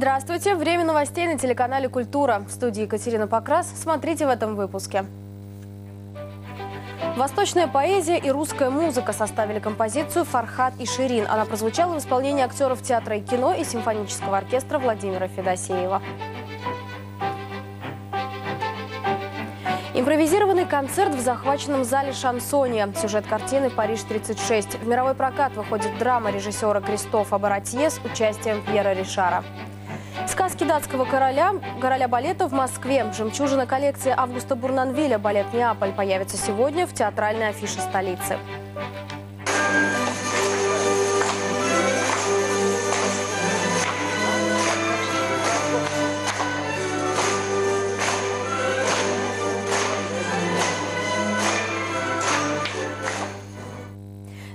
Здравствуйте! Время новостей на телеканале «Культура». В студии Екатерина Покрас. Смотрите в этом выпуске. Восточная поэзия и русская музыка составили композицию «Фархат и Ширин». Она прозвучала в исполнении актеров театра и кино и симфонического оркестра Владимира Федосеева. Импровизированный концерт в захваченном зале «Шансония». Сюжет картины «Париж-36». В мировой прокат выходит драма режиссера Кристофа Баратье с участием Пьера Ришара. Сказки короля, короля балета в Москве. Жемчужина коллекции Августа Бурнанвиля «Балет Неаполь» появится сегодня в театральной афише столицы.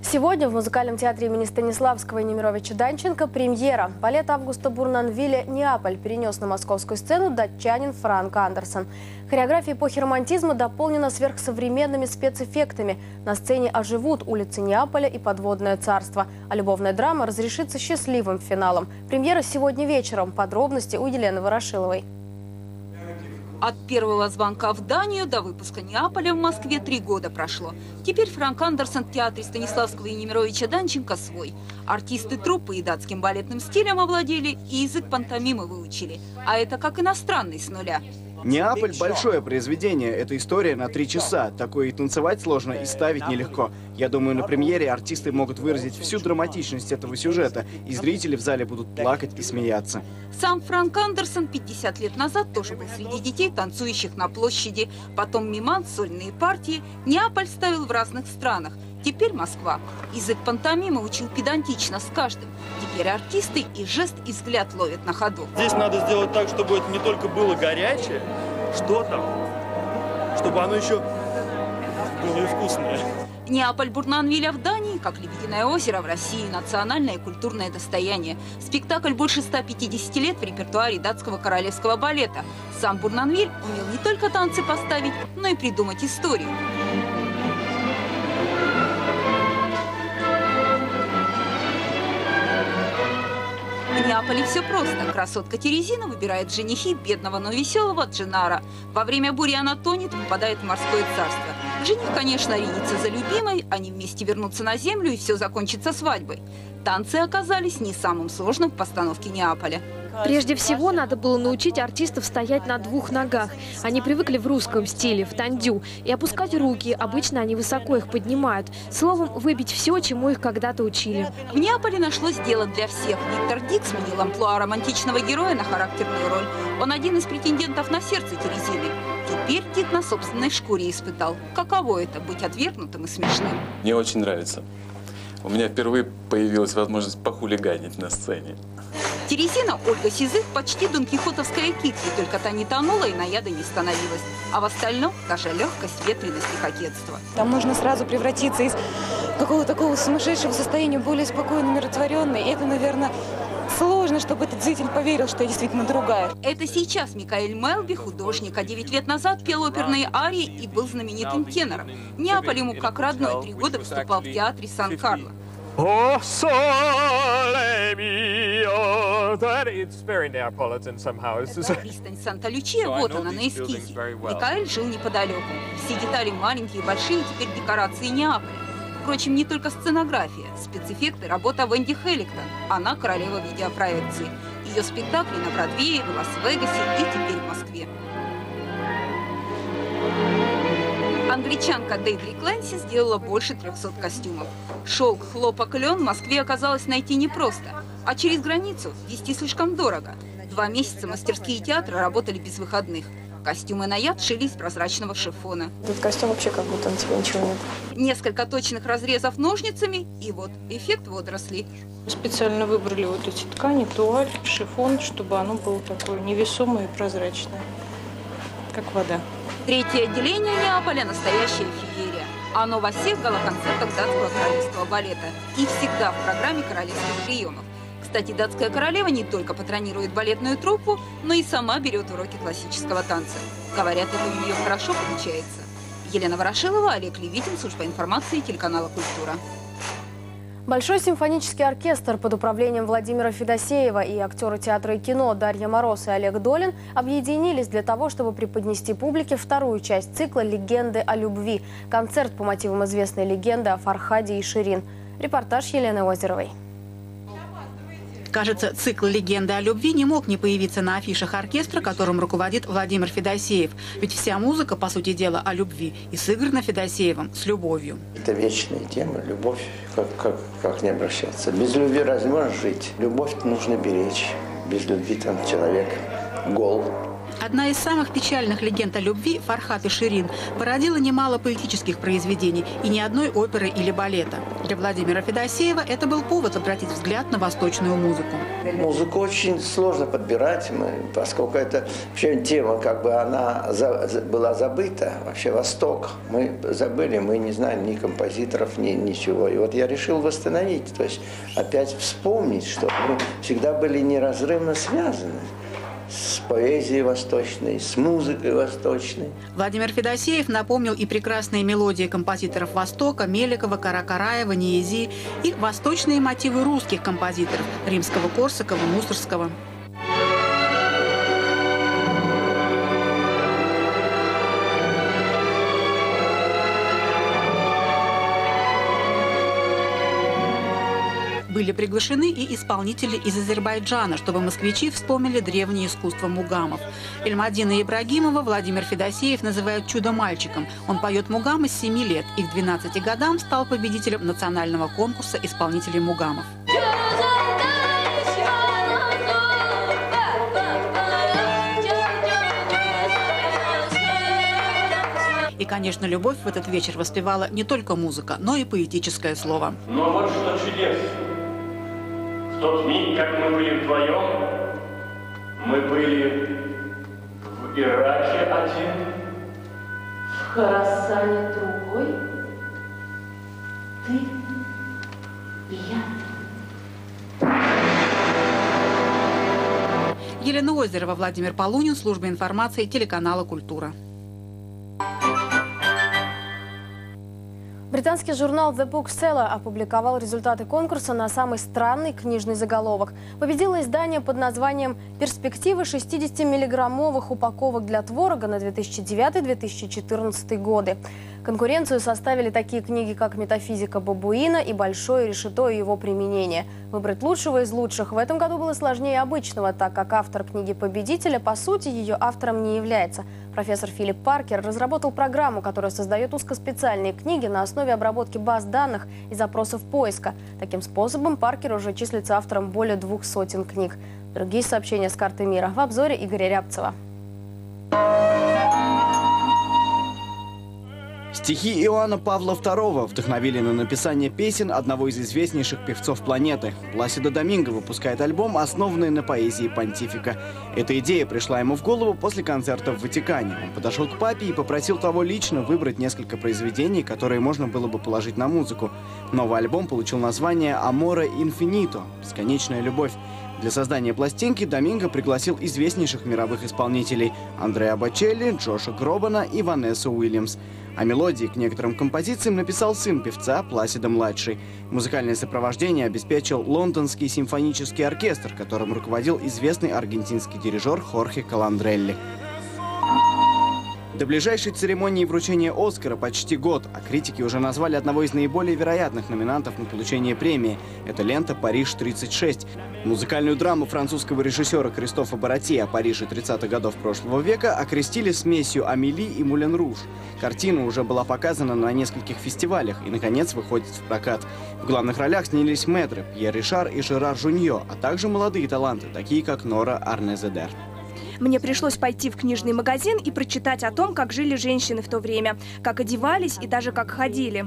Сегодня в музыкальном театре имени Станиславского и Немировича Данченко премьера. Балет Августа Бурнанвиля «Неаполь» перенес на московскую сцену датчанин Франк Андерсон. Хореография эпохи романтизма дополнена сверхсовременными спецэффектами. На сцене оживут улицы Неаполя и подводное царство. А любовная драма разрешится счастливым финалом. Премьера сегодня вечером. Подробности у Елены Ворошиловой. От первого звонка в Данию до выпуска Неаполя в Москве три года прошло. Теперь Франк Андерсон в театре Станиславского и Немировича Данченко свой. Артисты труппы и датским балетным стилем овладели, и язык пантомимы выучили. А это как иностранный с нуля. Неаполь – большое произведение. Это история на три часа. Такое и танцевать сложно, и ставить нелегко. Я думаю, на премьере артисты могут выразить всю драматичность этого сюжета, и зрители в зале будут плакать и смеяться. Сам Франк Андерсон 50 лет назад тоже был среди детей, танцующих на площади. Потом миман, сольные партии. Неаполь ставил в разных странах. Теперь Москва. Язык пантомимы учил педантично с каждым. Теперь артисты и жест, и взгляд ловят на ходу. Здесь надо сделать так, чтобы это не только было горячее, что там, чтобы оно еще было и вкусное. Неаполь Бурнанвиля в Дании, как Лебединое озеро в России, национальное и культурное достояние. Спектакль больше 150 лет в репертуаре датского королевского балета. Сам Бурнанвиль умел не только танцы поставить, но и придумать историю. Неаполе все просто. Красотка Терезина выбирает женихи бедного, но веселого Джинара. Во время бури она тонет попадает в морское царство. Жених, конечно, ринется за любимой, они вместе вернутся на землю и все закончится свадьбой. Танцы оказались не самым сложным в постановке Неаполя. Прежде всего, надо было научить артистов стоять на двух ногах. Они привыкли в русском стиле, в тандю, и опускать руки. Обычно они высоко их поднимают. Словом, выбить все, чему их когда-то учили. В Неаполе нашлось дело для всех. Виктор Дик сменил амплуа романтичного героя на характерную роль. Он один из претендентов на сердце Терезины. Теперь Дик на собственной шкуре испытал, каково это быть отвергнутым и смешным. Мне очень нравится. У меня впервые появилась возможность похулиганить на сцене. Терезина Ольга Сизых почти донкихотовская Китти, только та не тонула и на яда не становилась. А в остальном даже легкость, ветреность и кокетство. Там можно сразу превратиться из какого-то такого сумасшедшего состояния в более спокойно, умиротворенный. И это, наверное, сложно, чтобы этот зритель поверил, что я действительно другая. Это сейчас Микаэль Мелби, художник, а 9 лет назад пел оперные арии и был знаменитым тенором. Неаполь ему как родной, три года выступал в театре Сан-Карло. Oh, sole mio. That it's very Neapolitan somehow. Пристань Санта-Лючия, вот она на эскизе. Микаэль жил неподалеку. Все детали маленькие и большие, теперь декорации Неаполя. Впрочем, не только сценография. Спецэффекты – работа Венди Хелликтон. Она королева видеопроекции. Ее спектакли на Бродвее, в Лас-Вегасе и теперь в Москве. Англичанка Дейдри Клэнси сделала больше 300 костюмов. Шелк, хлопок, лен в Москве оказалось найти непросто, а через границу везти слишком дорого. Два месяца мастерские театра работали без выходных. Костюмы на яд шили из прозрачного шифона. Этот костюм вообще как будто на тебе ничего нет. Несколько точных разрезов ножницами, и вот эффект водорослей. Специально выбрали вот эти ткани, туаль, шифон, чтобы оно было такое невесомое и прозрачное, как вода. Третье отделение Неаполя – настоящая феерия. Оно во всех галоконцертах датского королевского балета и всегда в программе королевских приемов. Кстати, датская королева не только патронирует балетную труппу, но и сама берет уроки классического танца. Говорят, это у нее хорошо получается. Елена Ворошилова, Олег Левитин, служба информации телеканала «Культура». Большой симфонический оркестр под управлением Владимира Федосеева и актеры театра и кино Дарья Мороз и Олег Долин объединились для того, чтобы преподнести публике вторую часть цикла «Легенды о любви» – концерт по мотивам известной легенды о Фархаде и Ширин. Репортаж Елены Озеровой. Кажется, цикл «Легенды о любви» не мог не появиться на афишах оркестра, которым руководит Владимир Федосеев. Ведь вся музыка, по сути дела, о любви и сыграна Федосеевым с любовью. Это вечная тема, любовь, как, как, как не обращаться. Без любви разве можно жить? Любовь нужно беречь. Без любви там человек гол, Одна из самых печальных легенд о любви, Фархат и Ширин, породила немало поэтических произведений и ни одной оперы или балета. Для Владимира Федосеева это был повод обратить взгляд на восточную музыку. Музыку очень сложно подбирать, мы, поскольку это вообще тема, как бы она за, была забыта, вообще Восток. Мы забыли, мы не знаем ни композиторов, ни ничего. И вот я решил восстановить, то есть опять вспомнить, что мы всегда были неразрывно связаны с поэзией восточной, с музыкой восточной. Владимир Федосеев напомнил и прекрасные мелодии композиторов Востока, Меликова, Каракараева, Ниези, и восточные мотивы русских композиторов – Римского, Корсакова, Мусорского. Были приглашены и исполнители из Азербайджана, чтобы москвичи вспомнили древнее искусство мугамов. Эльмадина Ибрагимова Владимир Федосеев называют «чудо-мальчиком». Он поет мугамы с 7 лет и к 12 годам стал победителем национального конкурса исполнителей мугамов. И, конечно, любовь в этот вечер воспевала не только музыка, но и поэтическое слово. Но вот что чудесно. В тот миг, как мы были вдвоем, мы были в Ираке один, в Харасане другой, ты и я. Елена Озерова, Владимир Полунин, служба информации телеканала «Культура». Британский журнал The Bookseller опубликовал результаты конкурса на самый странный книжный заголовок. Победило издание под названием «Перспективы 60-миллиграммовых упаковок для творога на 2009-2014 годы». Конкуренцию составили такие книги, как «Метафизика бабуина» и «Большое решето и его применение». Выбрать лучшего из лучших в этом году было сложнее обычного, так как автор книги «Победителя» по сути ее автором не является. Профессор Филипп Паркер разработал программу, которая создает узкоспециальные книги на основе обработки баз данных и запросов поиска. Таким способом Паркер уже числится автором более двух сотен книг. Другие сообщения с карты мира в обзоре Игоря Рябцева. Стихи Иоанна Павла II вдохновили на написание песен одного из известнейших певцов планеты. Пласидо Доминго выпускает альбом, основанный на поэзии понтифика. Эта идея пришла ему в голову после концерта в Ватикане. Он подошел к папе и попросил того лично выбрать несколько произведений, которые можно было бы положить на музыку. Новый альбом получил название «Амора инфинито» – «Бесконечная любовь». Для создания пластинки Доминго пригласил известнейших мировых исполнителей Андреа Бачелли, Джоша Гробана и Ванессу Уильямс. А мелодии к некоторым композициям написал сын певца Пласида-младший. Музыкальное сопровождение обеспечил Лондонский симфонический оркестр, которым руководил известный аргентинский дирижер Хорхе Каландрелли. До ближайшей церемонии вручения «Оскара» почти год, а критики уже назвали одного из наиболее вероятных номинантов на получение премии. Это лента «Париж-36». Музыкальную драму французского режиссера Кристофа Барати о Париже 30-х годов прошлого века окрестили смесью «Амели» и «Мулен Руж». Картина уже была показана на нескольких фестивалях и, наконец, выходит в прокат. В главных ролях снялись мэтры Пьер Ришар и Жерар Жуньо, а также молодые таланты, такие как Нора Арнезедер. Мне пришлось пойти в книжный магазин и прочитать о том, как жили женщины в то время, как одевались и даже как ходили.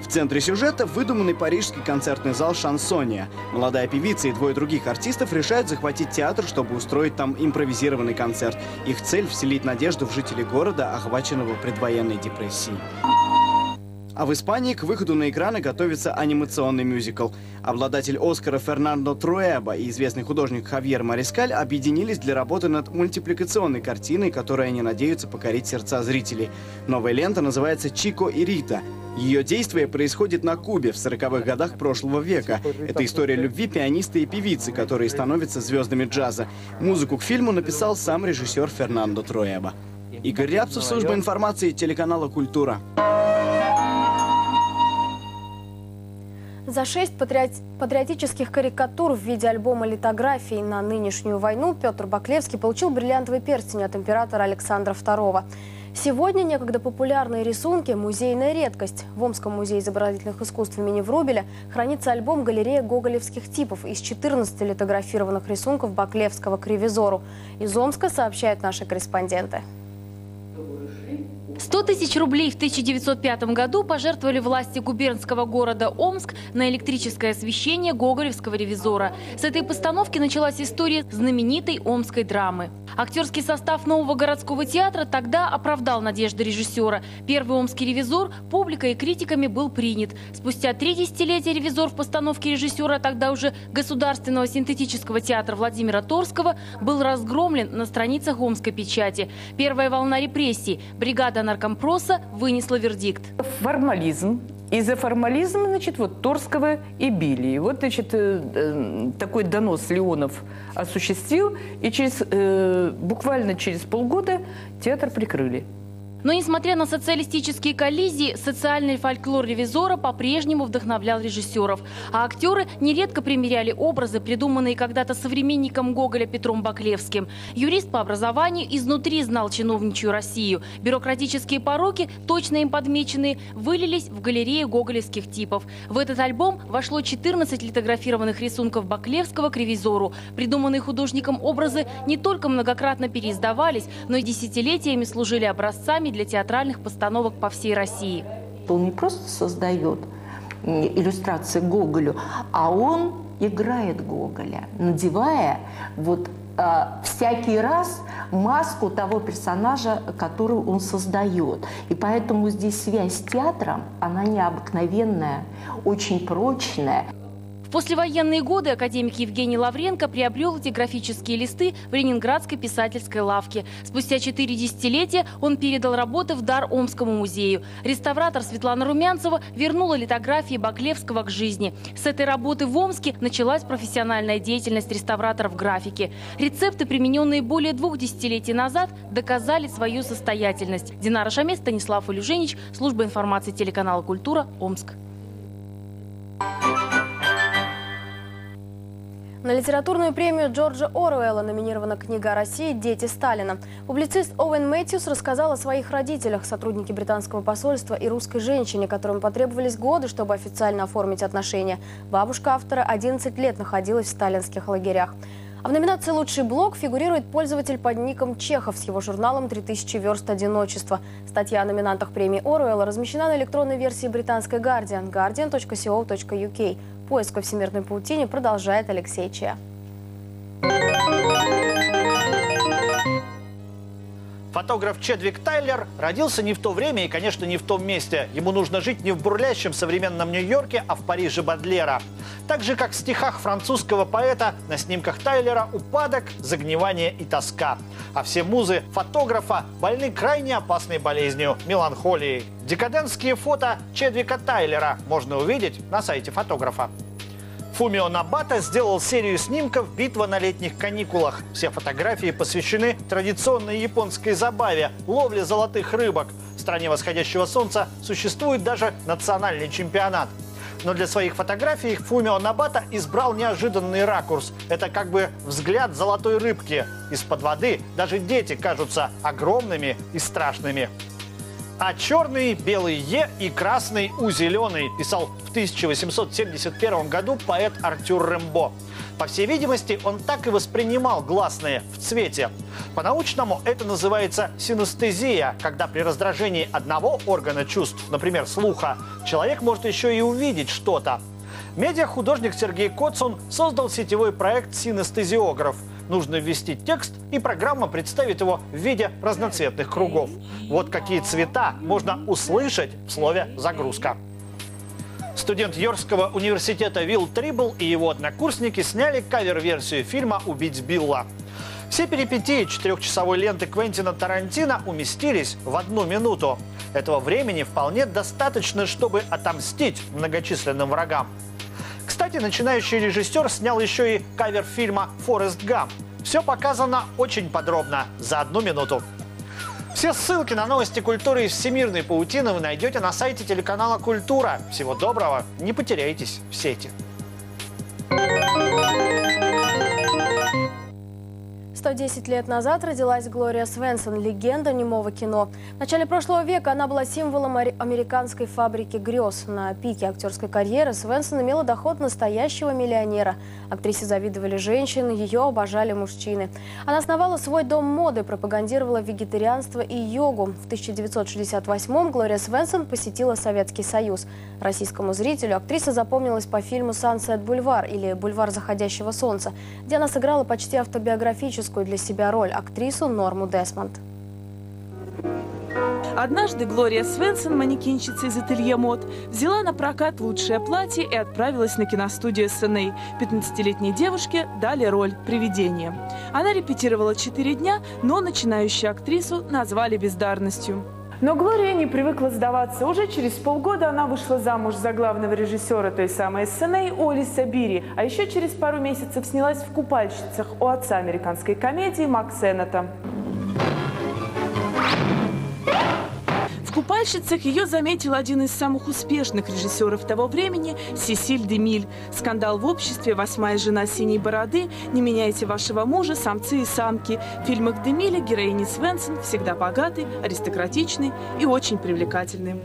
В центре сюжета выдуманный парижский концертный зал «Шансония». Молодая певица и двое других артистов решают захватить театр, чтобы устроить там импровизированный концерт. Их цель – вселить надежду в жителей города, охваченного предвоенной депрессией. А в Испании к выходу на экраны готовится анимационный мюзикл. Обладатель Оскара Фернандо Труэба и известный художник Хавьер Марискаль объединились для работы над мультипликационной картиной, которой они надеются покорить сердца зрителей. Новая лента называется «Чико и Рита». Ее действие происходит на Кубе в 40-х годах прошлого века. Это история любви пианиста и певицы, которые становятся звездами джаза. Музыку к фильму написал сам режиссер Фернандо Труэба. Игорь Рябцев, служба информации телеканала «Культура». За шесть патриот- патриотических карикатур в виде альбома литографий на нынешнюю войну Петр Баклевский получил бриллиантовый перстень от императора Александра II. Сегодня некогда популярные рисунки – музейная редкость. В Омском музее изобразительных искусств имени Врубеля хранится альбом галерея гоголевских типов из 14 литографированных рисунков Баклевского к ревизору. Из Омска сообщают наши корреспонденты. 100 тысяч рублей в 1905 году пожертвовали власти губернского города Омск на электрическое освещение Гоголевского ревизора. С этой постановки началась история знаменитой омской драмы. Актерский состав нового городского театра тогда оправдал надежды режиссера. Первый омский ревизор публикой и критиками был принят. Спустя три десятилетия ревизор в постановке режиссера тогда уже Государственного синтетического театра Владимира Торского был разгромлен на страницах омской печати. Первая волна репрессий. Бригада наркомпроса вынесла вердикт. Формализм. И за формализм, значит, вот Торского и били. И вот, значит, э, э, такой донос Леонов осуществил, и через, э, буквально через полгода театр прикрыли. Но несмотря на социалистические коллизии, социальный фольклор ревизора по-прежнему вдохновлял режиссеров. А актеры нередко примеряли образы, придуманные когда-то современником Гоголя Петром Баклевским. Юрист по образованию изнутри знал чиновничью Россию. Бюрократические пороки, точно им подмеченные, вылились в галерею гоголевских типов. В этот альбом вошло 14 литографированных рисунков Баклевского к ревизору. Придуманные художником образы не только многократно переиздавались, но и десятилетиями служили образцами для театральных постановок по всей России. Он не просто создает иллюстрации Гоголю, а он играет Гоголя, надевая вот э, всякий раз маску того персонажа, который он создает. И поэтому здесь связь с театром, она необыкновенная, очень прочная. В послевоенные годы академик Евгений Лавренко приобрел эти графические листы в Ленинградской писательской лавке. Спустя четыре десятилетия он передал работы в дар Омскому музею. Реставратор Светлана Румянцева вернула литографии Баклевского к жизни. С этой работы в Омске началась профессиональная деятельность реставраторов графики. Рецепты, примененные более двух десятилетий назад, доказали свою состоятельность. Динара Шамес, Станислав Илюженич, служба информации телеканала «Культура», Омск. На литературную премию Джорджа Оруэлла номинирована книга России «Дети Сталина». Публицист Оуэн Мэтьюс рассказал о своих родителях, сотруднике британского посольства и русской женщине, которым потребовались годы, чтобы официально оформить отношения. Бабушка автора 11 лет находилась в сталинских лагерях. А в номинации «Лучший блог» фигурирует пользователь под ником Чехов с его журналом «3000 верст одиночества». Статья о номинантах премии Оруэлла размещена на электронной версии британской Guardian – guardian.co.uk. Поиск во всемирной паутине продолжает Алексей Че. Фотограф Чедвик Тайлер родился не в то время и, конечно, не в том месте. Ему нужно жить не в бурлящем современном Нью-Йорке, а в Париже Бадлера. Так же, как в стихах французского поэта, на снимках Тайлера упадок, загнивание и тоска. А все музы фотографа больны крайне опасной болезнью – меланхолией. Декадентские фото Чедвика Тайлера можно увидеть на сайте фотографа. Фумио Набата сделал серию снимков «Битва на летних каникулах». Все фотографии посвящены традиционной японской забаве – ловле золотых рыбок. В стране восходящего солнца существует даже национальный чемпионат. Но для своих фотографий Фумио Набата избрал неожиданный ракурс. Это как бы взгляд золотой рыбки. Из-под воды даже дети кажутся огромными и страшными. А черный, белый Е и красный У зеленый писал в 1871 году поэт Артюр Рембо. По всей видимости, он так и воспринимал гласные в цвете. По-научному это называется синестезия, когда при раздражении одного органа чувств, например, слуха, человек может еще и увидеть что-то. Медиахудожник Сергей Коцун создал сетевой проект «Синестезиограф». Нужно ввести текст, и программа представит его в виде разноцветных кругов. Вот какие цвета можно услышать в слове «загрузка». Студент Йоркского университета Вилл Трибл и его однокурсники сняли кавер-версию фильма «Убить Билла». Все перипетии четырехчасовой ленты Квентина Тарантино уместились в одну минуту. Этого времени вполне достаточно, чтобы отомстить многочисленным врагам. Кстати, начинающий режиссер снял еще и кавер фильма «Форест Гам». Все показано очень подробно, за одну минуту. Все ссылки на новости культуры из всемирной паутины вы найдете на сайте телеканала «Культура». Всего доброго, не потеряйтесь в сети. 110 лет назад родилась Глория Свенсон, легенда немого кино. В начале прошлого века она была символом американской фабрики грез. На пике актерской карьеры Свенсон имела доход настоящего миллионера. Актрисе завидовали женщины, ее обожали мужчины. Она основала свой дом моды, пропагандировала вегетарианство и йогу. В 1968-м Глория Свенсон посетила Советский Союз. Российскому зрителю актриса запомнилась по фильму «Сансет Бульвар» или «Бульвар заходящего солнца», где она сыграла почти автобиографическую для себя роль актрису Норму Десмонд. Однажды Глория Свенсон, манекенщица из ателье мод, взяла на прокат лучшее платье и отправилась на киностудию СНА. 15-летней девушке дали роль привидения. Она репетировала 4 дня, но начинающую актрису назвали бездарностью. Но Глория не привыкла сдаваться. Уже через полгода она вышла замуж за главного режиссера той самой СНА Оли Сабири. А еще через пару месяцев снялась в «Купальщицах» у отца американской комедии Макса Эннета. «Купальщицах» ее заметил один из самых успешных режиссеров того времени – Сесиль Демиль. Скандал в обществе, восьмая жена синей бороды, не меняйте вашего мужа, самцы и самки. В фильмах Демиля героини Свенсон всегда богатый, аристократичный и очень привлекательный.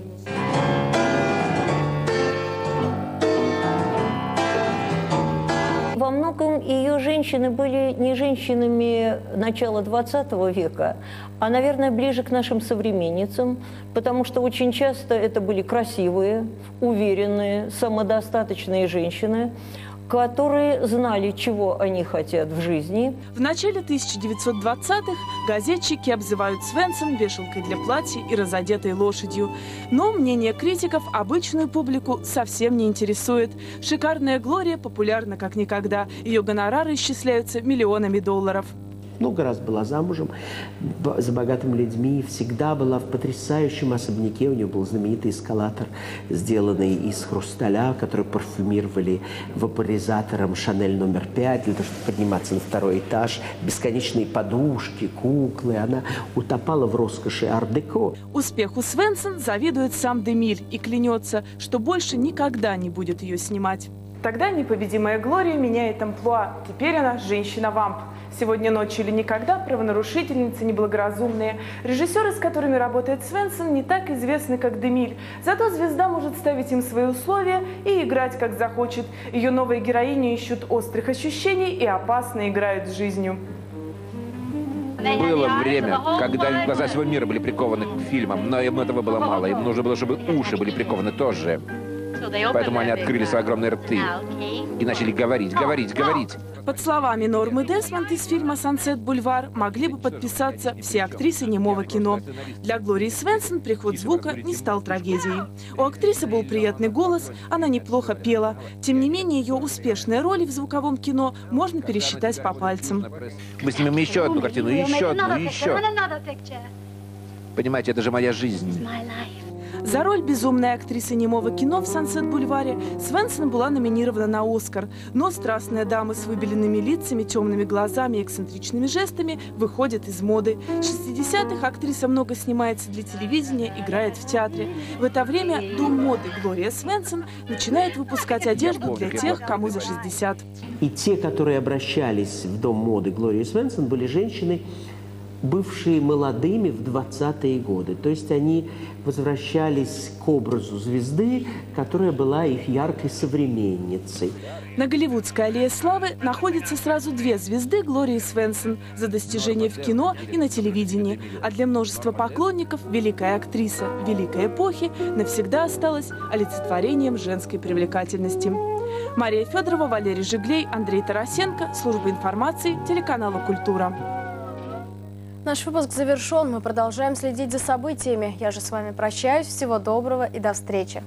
Многом ее женщины были не женщинами начала 20 века, а, наверное, ближе к нашим современницам, потому что очень часто это были красивые, уверенные, самодостаточные женщины, которые знали, чего они хотят в жизни. В начале 1920-х газетчики обзывают Свенсон вешалкой для платья и разодетой лошадью. Но мнение критиков обычную публику совсем не интересует. Шикарная Глория популярна как никогда. Ее гонорары исчисляются миллионами долларов много раз была замужем за богатыми людьми, всегда была в потрясающем особняке. У нее был знаменитый эскалатор, сделанный из хрусталя, который парфюмировали вапоризатором Шанель номер пять для того, чтобы подниматься на второй этаж. Бесконечные подушки, куклы. Она утопала в роскоши ар-деко. Успеху Свенсон завидует сам Демиль и клянется, что больше никогда не будет ее снимать. Тогда непобедимая Глория меняет амплуа. Теперь она женщина-вамп. «Сегодня ночью или никогда», «Правонарушительницы», «Неблагоразумные». Режиссеры, с которыми работает Свенсон, не так известны, как Демиль. Зато звезда может ставить им свои условия и играть, как захочет. Ее новые героини ищут острых ощущений и опасно играют с жизнью. Было время, когда глаза всего мира были прикованы к фильмам, но им этого было мало. Им нужно было, чтобы уши были прикованы тоже. Поэтому они открыли свои огромные рты и начали говорить, говорить, говорить. Под словами Нормы Десмонд из фильма «Сансет Бульвар» могли бы подписаться все актрисы немого кино. Для Глории Свенсон приход звука не стал трагедией. У актрисы был приятный голос, она неплохо пела. Тем не менее, ее успешные роли в звуковом кино можно пересчитать по пальцам. Мы снимем еще одну картину, еще одну, еще. Понимаете, это же моя жизнь. За роль безумной актрисы немого кино в «Сансет-бульваре» Свенсон была номинирована на «Оскар», но страстная дама с выбеленными лицами, темными глазами и эксцентричными жестами выходит из моды. В 60-х актриса много снимается для телевидения, играет в театре. В это время дом моды Глория Свенсон начинает выпускать одежду для тех, кому за 60. И те, которые обращались в дом моды Глории Свенсон, были женщины, бывшие молодыми в 20-е годы. То есть они возвращались к образу звезды, которая была их яркой современницей. На Голливудской аллее славы находятся сразу две звезды Глории Свенсон за достижения в кино и на телевидении. А для множества поклонников великая актриса великой эпохи навсегда осталась олицетворением женской привлекательности. Мария Федорова, Валерий Жиглей, Андрей Тарасенко. Служба информации телеканала «Культура». Наш выпуск завершен. Мы продолжаем следить за событиями. Я же с вами прощаюсь. Всего доброго и до встречи.